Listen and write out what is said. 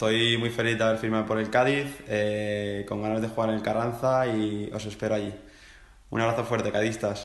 estoy muy feliz de haber firmado por el Cádiz, eh, con ganas de jugar en el Carranza y os espero allí. Un abrazo fuerte, cadistas.